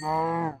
No.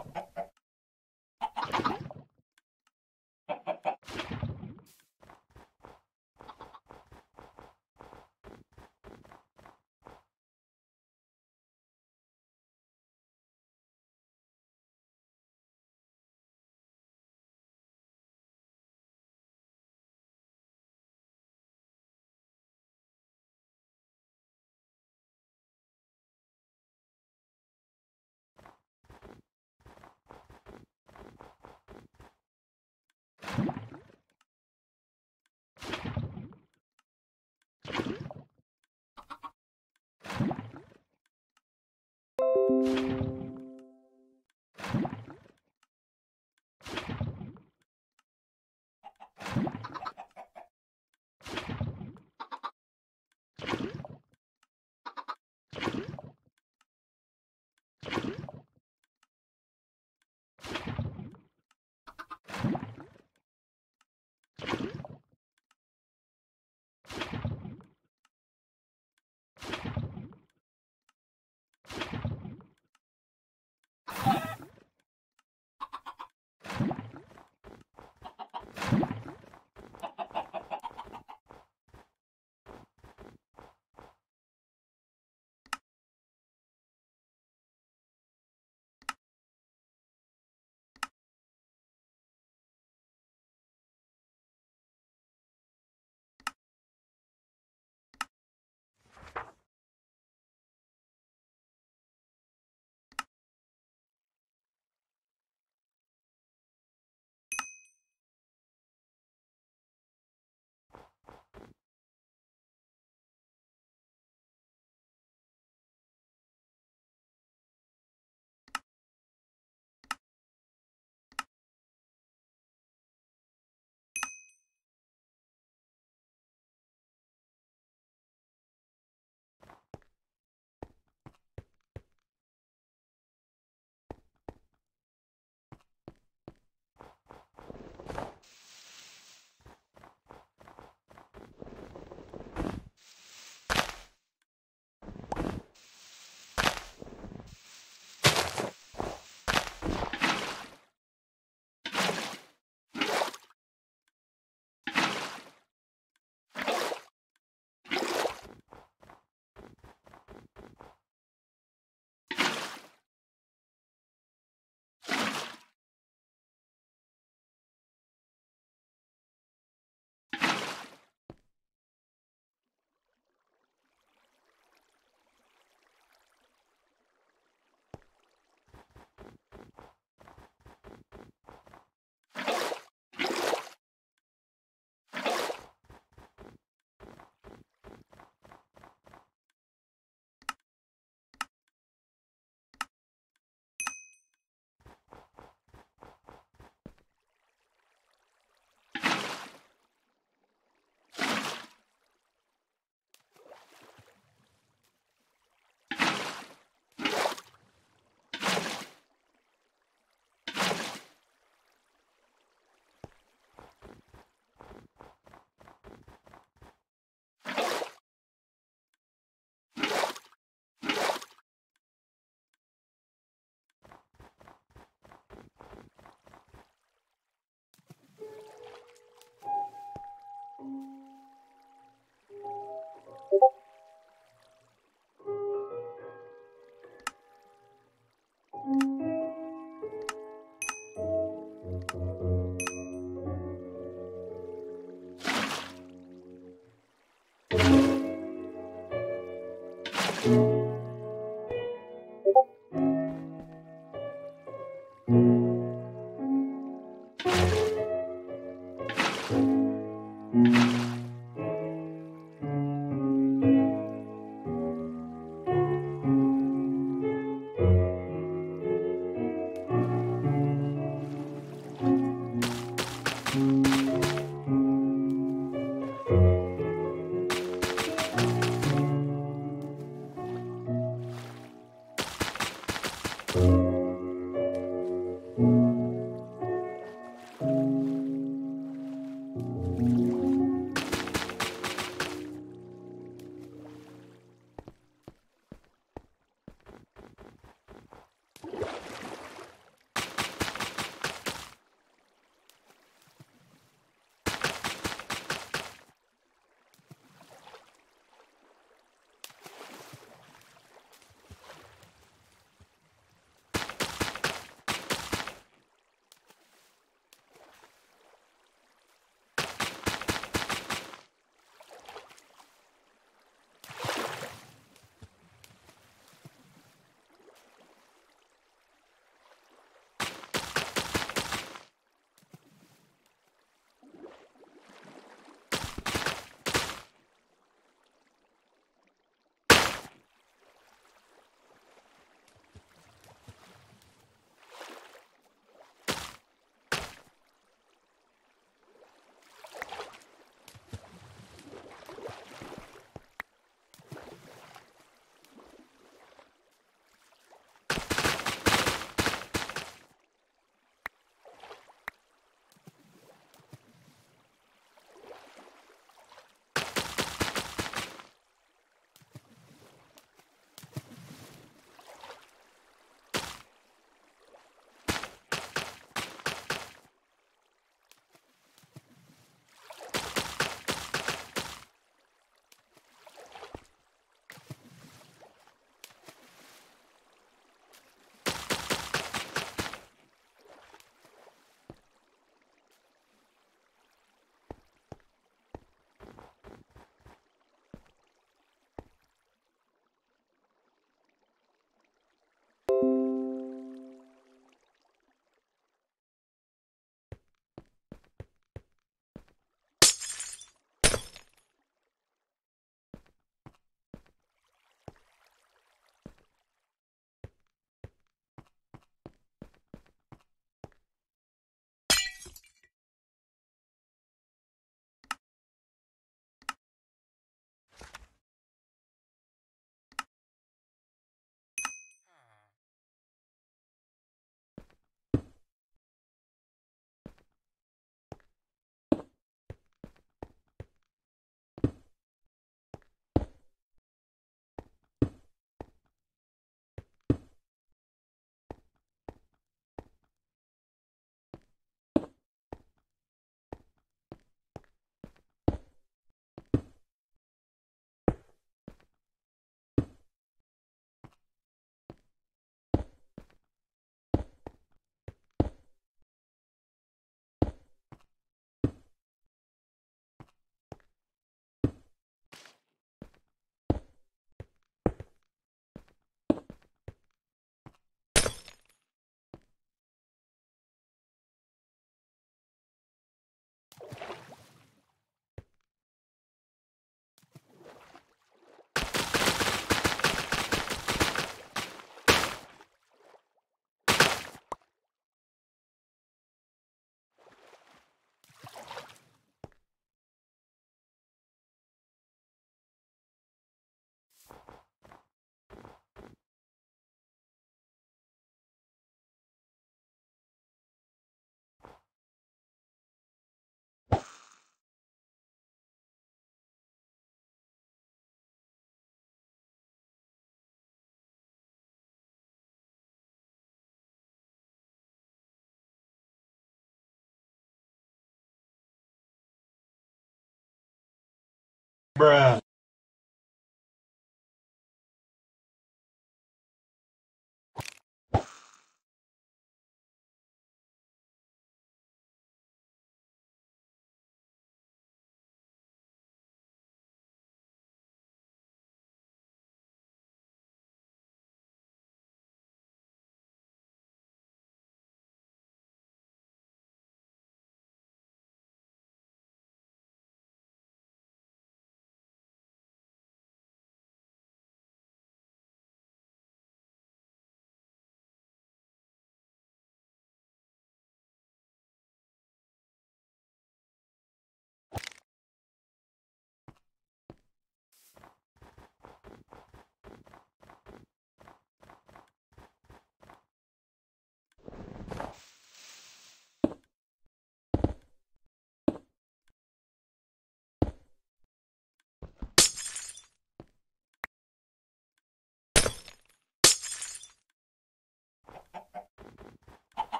Bruh.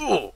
Oh.